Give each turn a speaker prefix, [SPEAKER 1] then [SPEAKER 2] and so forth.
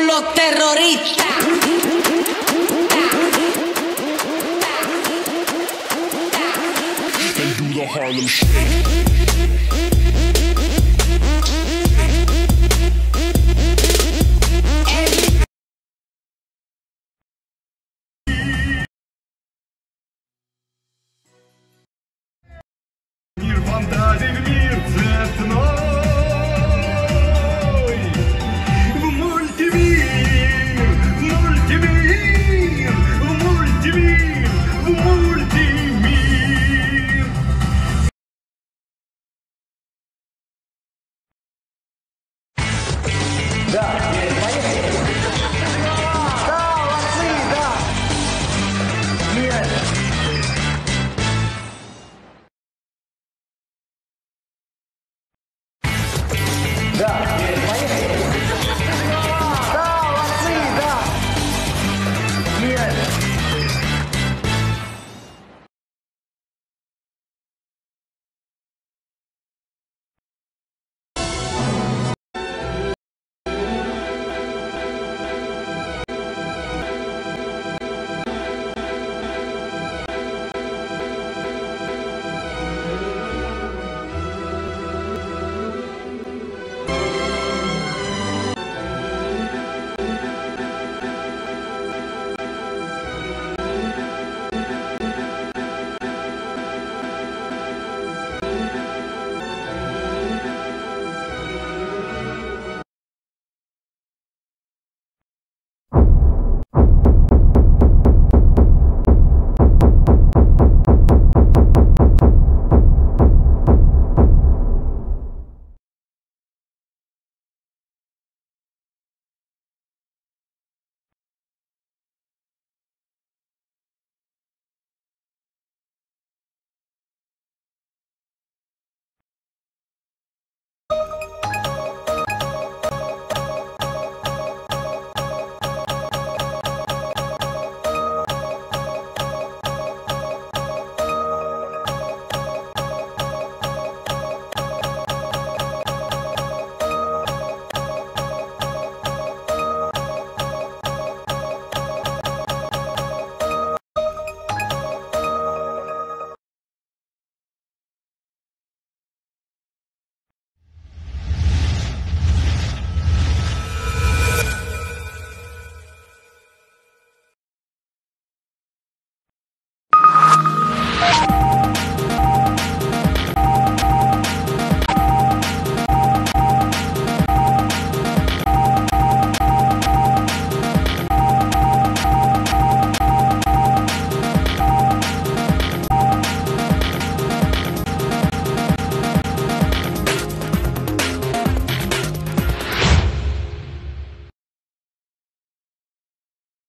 [SPEAKER 1] con los terroristas.
[SPEAKER 2] Harlem
[SPEAKER 3] Multimir.